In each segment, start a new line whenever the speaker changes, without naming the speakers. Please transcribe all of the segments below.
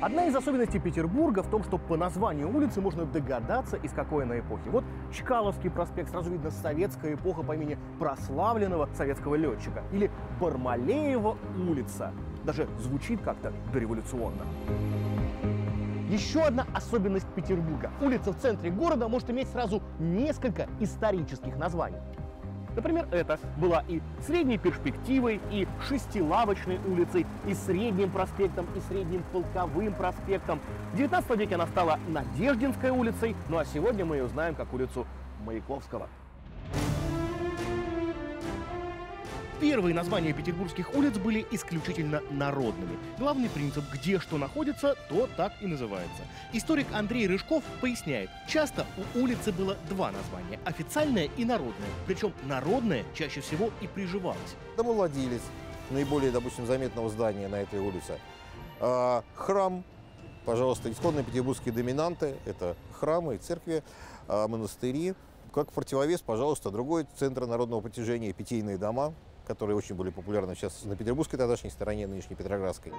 Одна из особенностей Петербурга в том, что по названию улицы можно догадаться, из какой она эпохи. Вот Чкаловский проспект, сразу видно советская эпоха по имени прославленного советского летчика. Или Бармалеева улица. Даже звучит как-то дореволюционно. Еще одна особенность Петербурга. Улица в центре города может иметь сразу несколько исторических названий. Например, эта была и средней перспективой, и шестилавочной улицей, и средним проспектом, и средним полковым проспектом. В 19 веке она стала Надеждинской улицей, ну а сегодня мы ее знаем как улицу Маяковского. Первые названия петербургских улиц были исключительно народными. Главный принцип «где что находится, то так и называется». Историк Андрей Рыжков поясняет, часто у улицы было два названия – официальное и народное. Причем народное чаще всего и приживалось.
Домовладелец наиболее, допустим, заметного здания на этой улице. А, храм, пожалуйста, исходные петербургские доминанты – это храмы церкви, а, монастыри. Как противовес, пожалуйста, другой центр народного притяжения – питейные дома, которые очень были популярны сейчас на петербургской тогдашней стороне, нынешней Петроградской.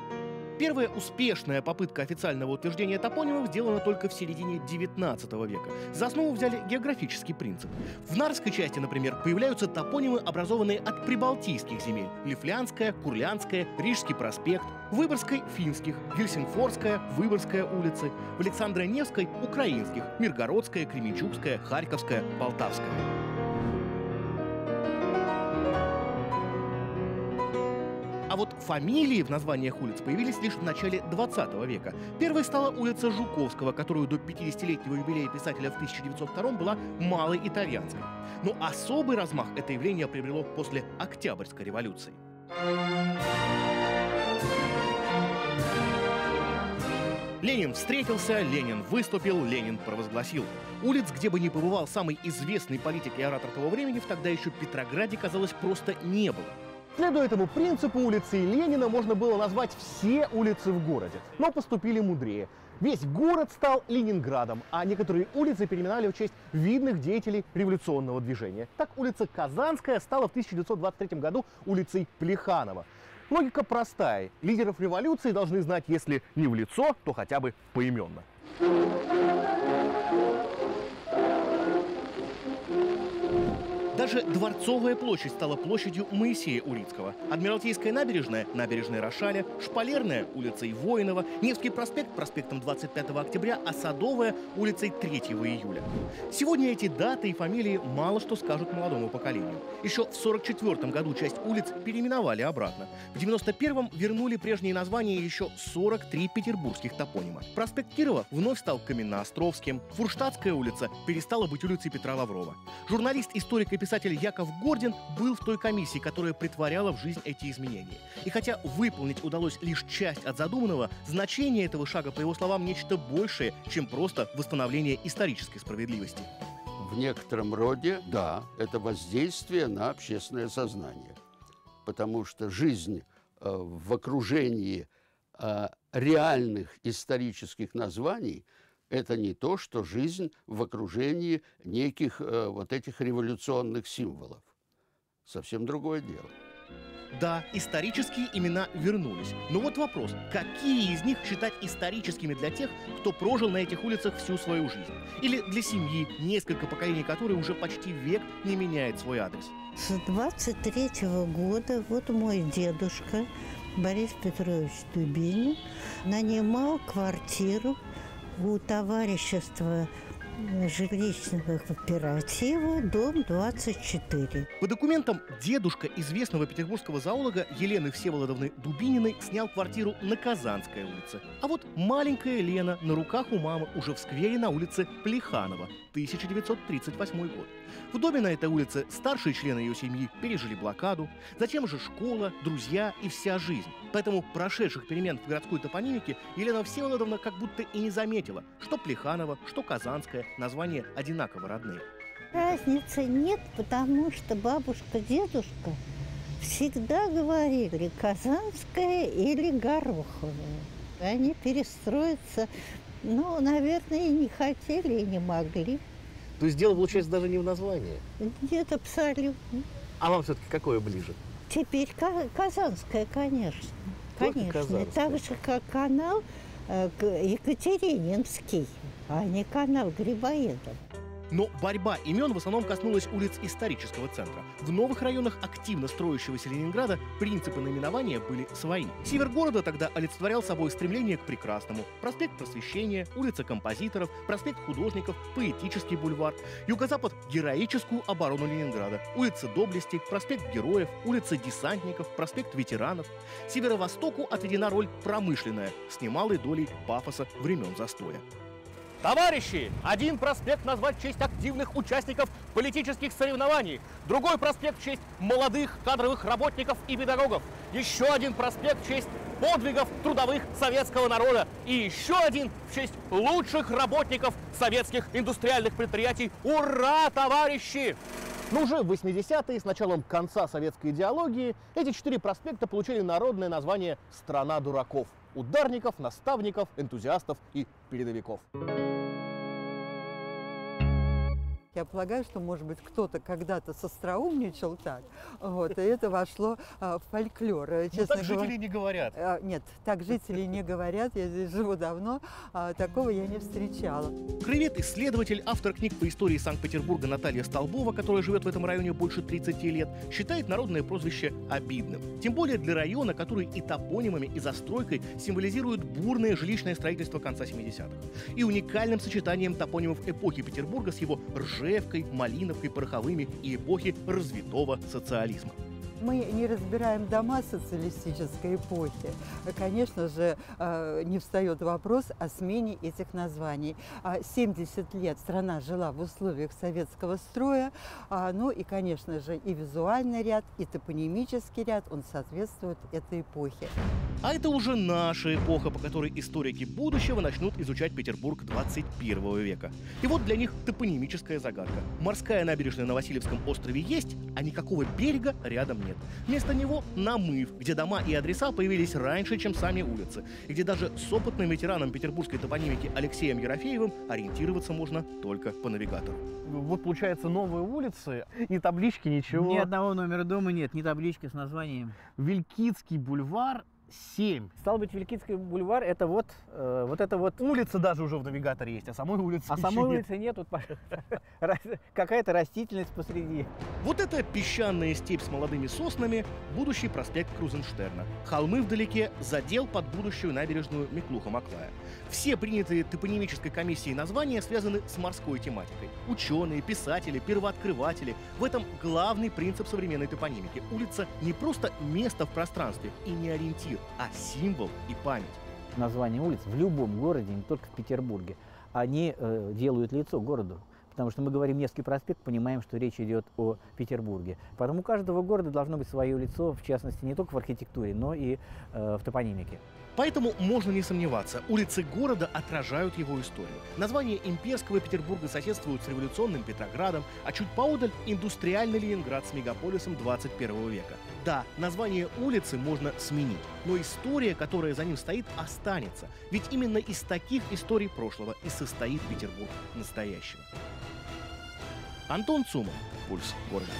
Первая успешная попытка официального утверждения топонимов сделана только в середине 19 века. За основу взяли географический принцип. В Нарской части, например, появляются топонимы, образованные от прибалтийских земель. Лифлянская, Курлянская, Рижский проспект. Выборгской – финских, Гельсингфорская, Выборгская улицы. В Александро-Невской – украинских, Миргородская, Кременчугская, Харьковская, Полтавская. А вот фамилии в названиях улиц появились лишь в начале 20 века. Первой стала улица Жуковского, которую до 50-летнего юбилея писателя в 1902 была малой итальянской. Но особый размах это явление приобрело после Октябрьской революции. Ленин встретился, Ленин выступил, Ленин провозгласил. Улиц, где бы ни побывал самый известный политик и оратор того времени, в тогда еще Петрограде, казалось, просто не было. Следуя этому принципу улицы Ленина можно было назвать все улицы в городе, но поступили мудрее. Весь город стал Ленинградом, а некоторые улицы переименовали в честь видных деятелей революционного движения. Так улица Казанская стала в 1923 году улицей Плеханова. Логика простая. Лидеров революции должны знать, если не в лицо, то хотя бы поименно. Даже Дворцовая площадь стала площадью Моисея Урицкого. Адмиралтейская набережная – набережная Рошаля, Шпалерная – улицей Воинова, Невский проспект – проспектом 25 октября, а Садовая – улицей 3 июля. Сегодня эти даты и фамилии мало что скажут молодому поколению. Еще в 1944 году часть улиц переименовали обратно. В 1991-м вернули прежние названия еще 43 петербургских топонима. Проспект Кирова вновь стал Каменноостровским. Фурштадтская улица перестала быть улицей Петра Лаврова. Журналист, историк и писатель писатель Яков Гордин был в той комиссии, которая притворяла в жизнь эти изменения. И хотя выполнить удалось лишь часть от задуманного, значение этого шага, по его словам, нечто большее, чем просто восстановление исторической справедливости.
В некотором роде, да, это воздействие на общественное сознание. Потому что жизнь э, в окружении э, реальных исторических названий – это не то, что жизнь в окружении неких э, вот этих революционных символов. Совсем другое дело.
Да, исторические имена вернулись. Но вот вопрос, какие из них считать историческими для тех, кто прожил на этих улицах всю свою жизнь? Или для семьи, несколько поколений которой уже почти век не меняет свой адрес?
С 23 -го года вот мой дедушка Борис Петрович Дубинин нанимал квартиру у товарищества жилищного кооператива «Дом 24».
По документам, дедушка известного петербургского зоолога Елены Всеволодовны Дубининой снял квартиру на Казанской улице. А вот маленькая Лена на руках у мамы уже в сквере на улице Плеханова, 1938 год. В доме на этой улице старшие члены ее семьи пережили блокаду, затем же школа, друзья и вся жизнь. Поэтому прошедших перемен в городской топонимике Елена Всеволодовна как будто и не заметила, что Плеханова, что Казанская названия одинаково родные.
Разницы нет, потому что бабушка-дедушка всегда говорили Казанская или Гороховая. Они перестроиться, ну, наверное, и не хотели, и не могли.
То есть дело, получается, даже не в названии?
Нет, абсолютно.
А вам все-таки какое ближе?
Теперь Казанская, конечно.
Только
Конечно.
Казанская.
Так же, как канал э, Екатерининский, а не канал Грибоедов.
Но борьба имен в основном коснулась улиц исторического центра. В новых районах активно строящегося Ленинграда принципы наименования были свои. Север города тогда олицетворял собой стремление к прекрасному. Проспект Просвещения, улица Композиторов, проспект Художников, Поэтический бульвар. Юго-запад – героическую оборону Ленинграда. Улица Доблести, проспект Героев, улица Десантников, проспект Ветеранов. Северо-востоку отведена роль промышленная, с немалой долей пафоса времен застоя. Товарищи, один проспект назвать в честь активных участников политических соревнований, другой проспект в честь молодых кадровых работников и педагогов, еще один проспект в честь подвигов трудовых советского народа и еще один в честь лучших работников советских индустриальных предприятий. Ура, товарищи! Но уже в 80-е, с началом конца советской идеологии, эти четыре проспекта получили народное название «Страна дураков» – ударников, наставников, энтузиастов и передовиков.
Я полагаю, что, может быть, кто-то когда-то состроумничал так, вот, и это вошло а, в фольклор. Э,
Ну, так жители не говорят.
А, Нет, так жители не говорят, я здесь живу давно, а, такого я не встречала.
Краевед-исследователь, автор книг по истории Санкт-Петербурга Наталья Столбова, которая живет в этом районе больше 30 лет, считает народное прозвище обидным. Тем более для района, который и топонимами, и застройкой символизирует бурное жилищное строительство конца 70-х. И уникальным сочетанием топонимов эпохи Петербурга с его Ржевкой, Малиновкой, Пороховыми и эпохи развитого социализма.
Мы не разбираем дома социалистической эпохи. Конечно же, э, не встает вопрос о смене этих названий. А 70 лет страна жила в условиях советского строя, а, ну и, конечно же, и визуальный ряд, и топонимический ряд, он соответствует этой эпохе.
А это уже наша эпоха, по которой историки будущего начнут изучать Петербург 21 века. И вот для них топонимическая загадка. Морская набережная на Васильевском острове есть, а никакого берега рядом нет. Вместо него намыв, где дома и адреса появились раньше, чем сами улицы, и где даже с опытным ветераном петербургской топонимики Алексеем Ерофеевым ориентироваться можно только по навигатору. Вот получается новые улицы, ни таблички, ничего.
Ни одного номера дома нет, ни таблички с названием.
Вилькицкий бульвар 7.
Стал быть, Великицкий бульвар это вот, э, вот это вот.
Улица даже уже в навигаторе есть, а самой улицы
А самой
нет.
улицы нет, тут какая-то растительность посреди.
Вот это песчаная степь с молодыми соснами, будущий проспект Крузенштерна. Холмы вдалеке задел под будущую набережную Миклуха-Маклая. Все принятые топонимической комиссией названия связаны с морской тематикой. Ученые, писатели, первооткрыватели. В этом главный принцип современной топонимики. Улица не просто место в пространстве и не ориентир, а символ и память.
Название улиц в любом городе, не только в Петербурге, они э, делают лицо городу. Потому что мы говорим Невский проспект, понимаем, что речь идет о Петербурге. Поэтому у каждого города должно быть свое лицо, в частности, не только в архитектуре, но и э, в топонимике.
Поэтому можно не сомневаться, улицы города отражают его историю. Название имперского Петербурга соседствуют с революционным Петроградом, а чуть поодаль индустриальный Ленинград с мегаполисом 21 века. Да, название улицы можно сменить, но история, которая за ним стоит, останется. Ведь именно из таких историй прошлого и состоит Петербург настоящего. Антон Цумов. Пульс города.